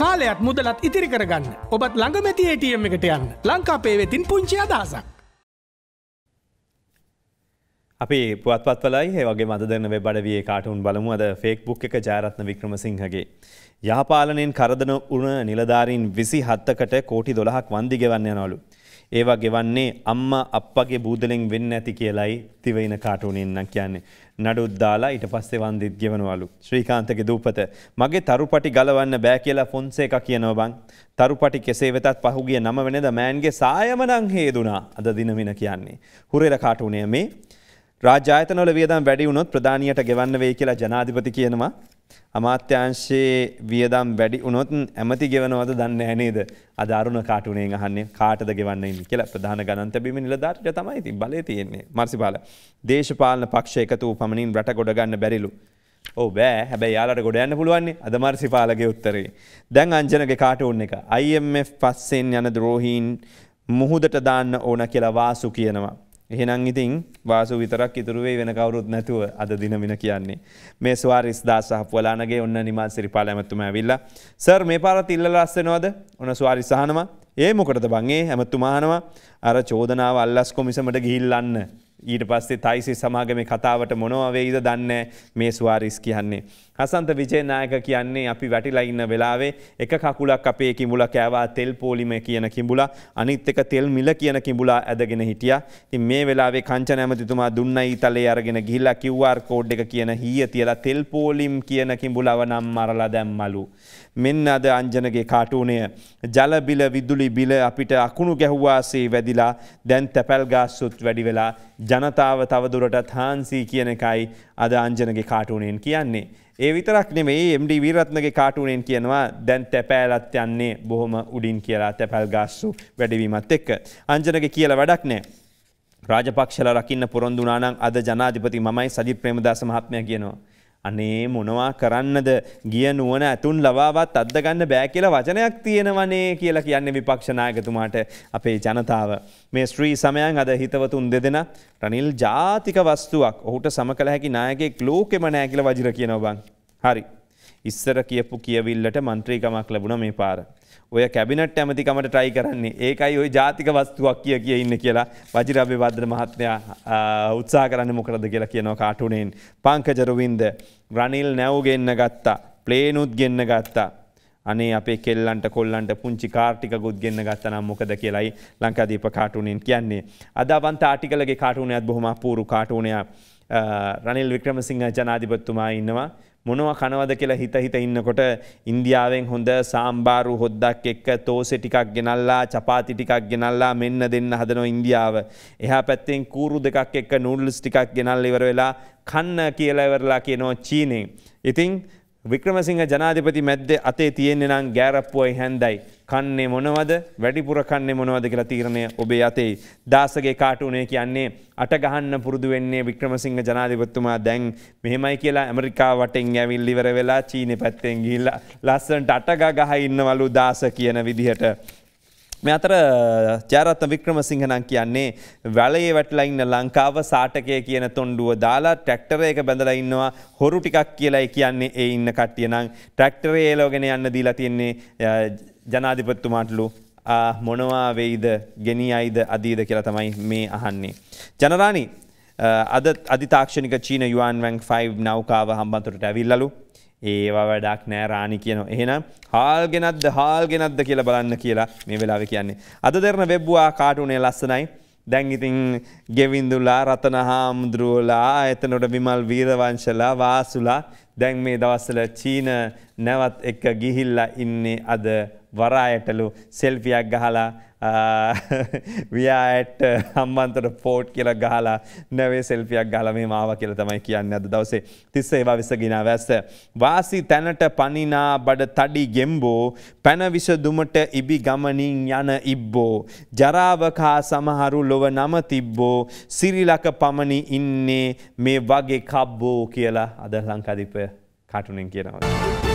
කාලයක් මුදලත් ඉතිරි කරගන්න ඔබත් ළඟමැති ATM එකට යන්න ලංකාපේ වෙතින් පුංචි අදහසක්. අපි පුවත්පත්වලයි ඒවගේ මදදන්න වෙබඩවිය කාටුන් බලමු අද ෆේක්බුක් එක ජාරත්න වික්‍රමසිංහගේ. යහපාලනයෙන් කරදන උන නිලධාරීන් විසි හත්තකට කෝටි දොළහක් වන්දි ගෙවන්න යනවලු. ඒවා ගෙවන්නේ අම්ම අපගේ බූදලෙන් වෙන්න ඇති කියලයි තිවයින කාටුනෙන්න්න කියන්නේ. නඩුත් දාලා ඊට පස්සේ වන්දිත් ගෙවනවලු. ශ්‍රීකාන්තක දූපත. මගේ තරුපටි ගලවන්න බෑ කියලා ෆොන්සේ එක කියනව බං. තරුපටි කෙසේ වෙතත් පහුගිය නම වෙනද මෑන්ගේ සායමනං හේදුනා අද දිනමින කියන්නේ. හුරෙර කාටුනය මේ රාජායතනොල වියදම් වැඩි වුණොත් ප්‍රධානියට ගෙවන්න වෙයි කියලා ජනාධිපති කියනවා. අමාත්‍යංශයේ වියදම් වැඩි වුණොත් ඇමති ගෙවනවද දන්න ඇනේද අධාරුණ කාටුනේ අහන්නේ කාටද ගෙවන්න ඉන්න? කියලා. ප්‍රධාන ගණන් තැබීම නිලධාරීට තමයි ඉතින් බලය තියෙන්නේ. මර්සිපාල. දේශපාලන පක්ෂ එකතු පමණින් රට ගොඩ ගන්න බැරිලු. ඕ බෑ. හැබැයි යාලට ගොඩ යන්න පුළුවන්නේ අද මර්සිපාලගේ උත්තරේ. දැන් අංජනගේ කාටුන් එක. IMF පස්සෙන් යන ද්‍රෝහීන් මුහුදට දාන්න ඕන කියලා වාසු කියනවා. එහෙනම් ඉතින් වාසු විතරක් ඉතුරුවේ වෙන කවුරුත් නැතුව අද දිනමින කියන්නේ. මේ ස්වාරිස් දාස හපුවලානගේ ඔන්න නිමල් සිරිපාල ඇමතුම ඇවිල්ලා. සර් මේ පාරත් ඉල්ල ලස්සනවද ඔන්න ස්වාරිස් සහනවා ඒ මොකටද බංගේ ඇමතුමානවා අර චෝදනාව අල්ලස් කොමිසමට ගිහිල්ලන්න ඊට පස්සේ තයිසි සමාගම කතාවට මොනවවෙයිද දන්න මේ ස්වාරිස් කියන්නේ. හසන්ත විජයනායක කියන්නේ අපි වැටිලා ඉන්න වෙලාවේ එක කකුලක් අපේ කිඹුල කෑවා තෙල් පෝලිම කියන කිඹුල අනිත් එක තෙල් මිල කියන කිඹුලා ඇදගෙන හිටිය ති මේ වෙලාවේ කංච නැමතිතුමා දුන්න ඊතලේ අරගෙන ගිල්ලා කිව්වාර් කෝඩ් එක කියන හිය තියලා තෙල් පෝලිම් කියන කිඹුලව නම් මරලා දැම්මලු. මෙන්න අද අංජනගේ කාටූනය ජලබිල විදුලි බිල අපිට අකුණු ගැහුවාසේ වැදිලා දැන් තැපැල් ගාස්සුත් වැඩි වෙලා ජනතාව තවදුරටත් හාන්සී කියන එකයි අද අංජනගේ කාටූනෙන් කියන්නේ. ඒ විතරක් නෙමේ MD වීරත්නගේ කාටුනෙන් කියනවා දැන් තැපෑලත් යන්නේ බොහොම උඩින් කියලා තැපැල් ගස්සු වැඩවීමත් එක්ක. අංජනගේ කියල වැඩක් නෑ. රාජපක්ෂල රකින්න පොරොන්දුනානං අද ජනාධිපති මයි සජි ප්‍රේමදාස මහත්මය කියනවා. අනේ මොනවා කරන්නද ගිය නුවන ඇතුන් ලවාවත් අදගන්න බෑ කියලා වචනයක් තියෙනවනේ කියලා කියන්න විපක්ෂනායකතුමාට අපේ ජනතාව. මේ ස්ත්‍රී සමයන් අද හිතවතුන් දෙදෙන රනිල් ජාතික වස්තුවක් ඔහුට සම කළ හැකි නායකෙක් ලෝකෙම නෑ කියල වජිර කියනවබන්. හරි. ඉස්සර කියපු කියවිල්ලට මන්ත්‍රීකමක් ලැබුණ මේ පාර. ඔය කැබිනට ඇමතිකමට ට්‍රයි කරන්නේ. ඒකයි ඔය ජාතික වස්තුවක් කිය කිය ඉන්න කියලා වජිරභ්‍ය බද්‍ර මහත්මයා උත්සා කරන්න මොකරද කියලා කියනවා කාටුනෙන් පංකජරුවින්ද රනිල් නැව්ගෙන්න්න ගත්තා. ප්ලේනුත් ගෙන්න්න ගත්තා. අනේ අපේ කෙල්ලන්ට කොල්ලන්ට පුංචි කාර්ටිකුත් ගෙන්න්න ගත්තනම් මොකද කියලයි ලංකාදීප කාටුනෙන් කියන්නේ. අදවන්ත ආටිකලගේ කාටුනයත් බොහොම පූරු කාටුනයක් රනිල් වික්‍රමසිංහ ජනාධිපත්තුමා ඉන්නවා. මොනව කනවද කියලා හිත හිත ඉන්නකොට ඉන්දියාවෙන් හොඳ සාම්බාරු හොද්දක් එක්ක තෝසෙ ටිකක් ගෙනල්ලා චපාති ටිකක් ගෙනල්ලා මෙන්න දෙන්න හදනවා ඉන්දියාව. එහා පැත්තෙන් කූරු දෙකක් එක්ක නූඩල්ස් ටිකක් ගෙනල්ලා ඉවර වෙලා කන්න කියලා ඉවරලා කියනවා චීනෙන්. ඉතින් වික්‍රමසිංහ ජනාධිපති මැද්ද අතේ තියෙන්නේ නම් ගෑරප්පුවයි හැන්දයි. කන්නේ මොනවද වැඩිපුර කන්නේ මොනවද කියලා තීරණය ඔබේ අතේ. දාසගේ කාටුනේ කියන්නේ අට ගහන්න පුරුදු වෙන්නේ වික්‍රමසිංහ ජනාධිපතිතුමා දැන් මෙහෙමයි කියලා ඇමරිකා වටෙන් ඇවිල්ලි ඉවර වෙලා චීනෙ පැත්තෙන් ගිහිල්ලා ලස්සනට අටගා ගහ ඉන්නවලු දාස කියන විදිහට. මේ අතර ජාරත්න වික්‍රමසිංහනන් කියන්නේ වැලයේ වැටලා ඉන්න ලංකාව සාටකය කියන තොන්ඩුව දාලා ටැක්ටර එක බැඳලා ඉන්නවා. හොරු ටිකක් කියලායි කියන්නේ ඒ ඉන්න කට්ටිය. නම් ට්‍රැක්ටරේ ඒලෝගෙන යන්න දීලා තියෙන්නේ ජනාධිපත්තුමාටලු. මොනවා වෙයිද? ගෙනී අයිද අදීද කියලා තමයි මේ අහන්නේ. ජනරාණි අද අධිතාක්ෂණික චීන යුවන් වැං 5 නෞකාව හම්බන්තොට ඇවිල්ලලු. ඒවා වැඩක් නෑ රාණි කියන එහෙනම් හාල් ගෙනත්ද හාල් ගෙනත්ද කියලා බලන්න කියලා මේ වෙලාව කියන්නේ. අද දෙරන වෙබ්බවා කාටුනේ ලස්සනයි. දැන් ඉතින් ගෙවින්දුලා රතන හාමුදුරුවලා එතනොට විමල් වීරවංශලා වාසුලා දැන් මේ දවස්සල චීන නැවත් එක්ක ගිහිල්ලා ඉන්නේ අද වරායටලු සෙල්පියක් ගහලා ව්‍යයට හම්බන්තට පෝට් කියල ගහලා නැවේ සෙල්පියක් ගල මේ මාව කියල තමයි කියන්න අද දවසේ තිස්ස ඒවා විසගෙන වැස්ස. වාසි තැනට පනිනා බඩ තඩි ගෙම්බෝ පැනවිස දුමට ඉබි ගමනින් යන ඉබ්බෝ. ජරාවකා සමහරු ලොව නම තිබ්බෝ සිරිලක පමණි ඉන්නේ මේ වගේ කබ්බෝ කියලා අද ලංකාදිපය කටුනෙන් කියනවා.